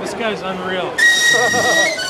this guy's unreal.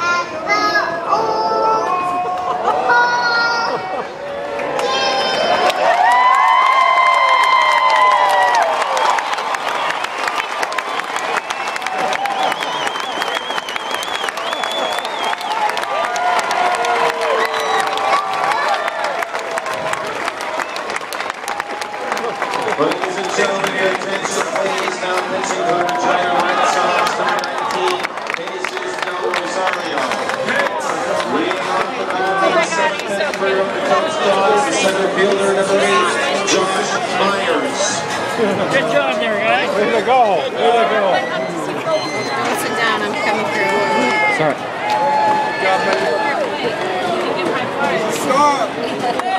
Ladies and gentlemen, your attention please. Now pitching for the Regina Red Sox, number 19, Jesus Del Rosario. Leading off the mound, the seventh member of the Okotoks Dawgs, the center fielder, number 8, Josh Myers. Good job there, guys. Way to go. Way to go. Sit down, I'm coming through. Sorry. Unreal.